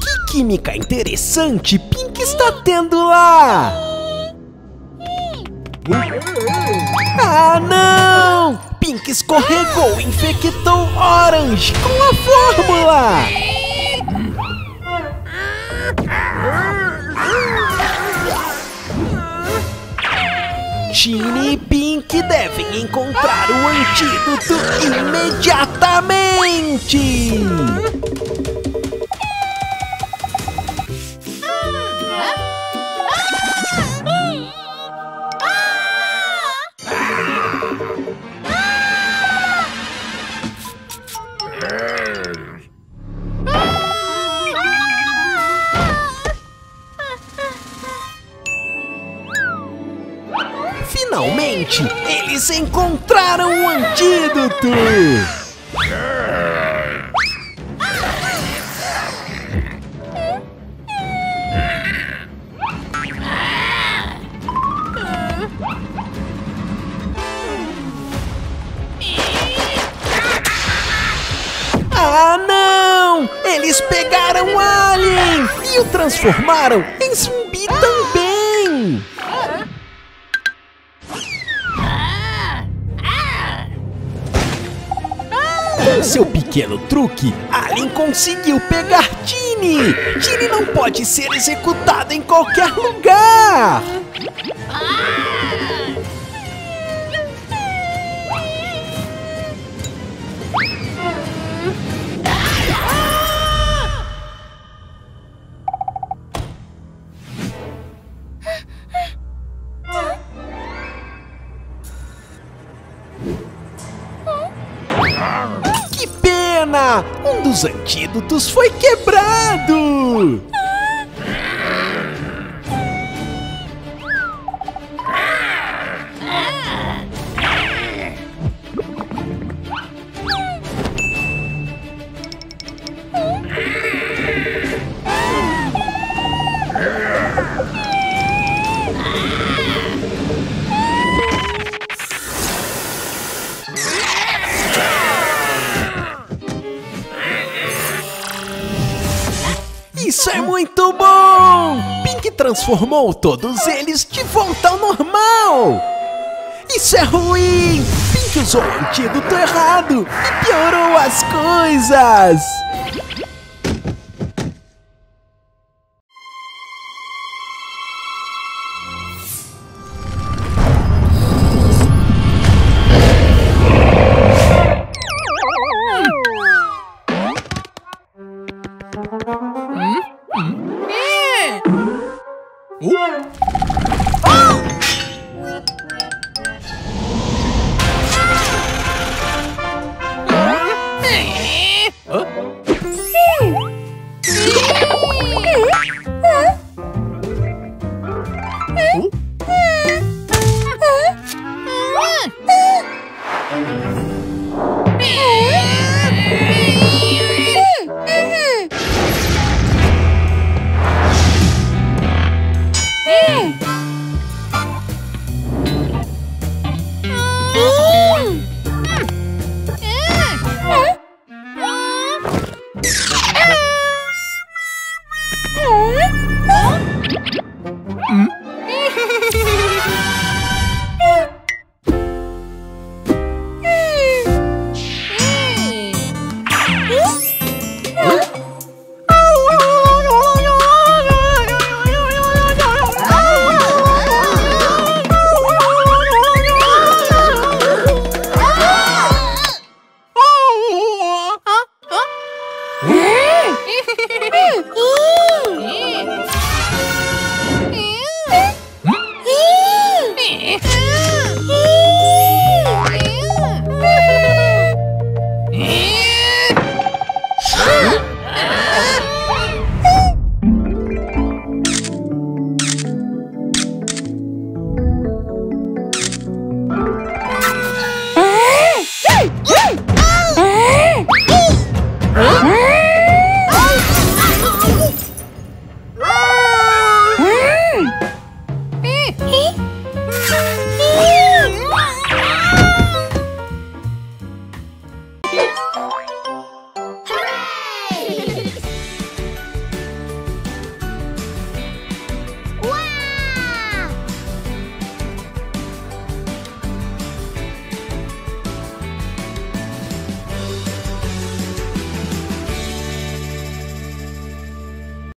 Que química interessante Pink está tendo lá! Ah, não! Pink escorregou e infectou Orange com a fórmula! Tini e Pink devem encontrar o antídoto imediatamente! Finalmente, eles encontraram o antídoto! Ah, não! Eles pegaram o Alien e o transformaram em zumbi também! Com seu pequeno truque, Alien conseguiu pegar Tini! Tini não pode ser executada em qualquer lugar! Que pena! Um dos antídotos foi quebrado! Isso é muito bom! Pink transformou todos eles de volta ao normal! Isso é ruim! Pink usou o antídoto errado e piorou as coisas! Bye. Peace.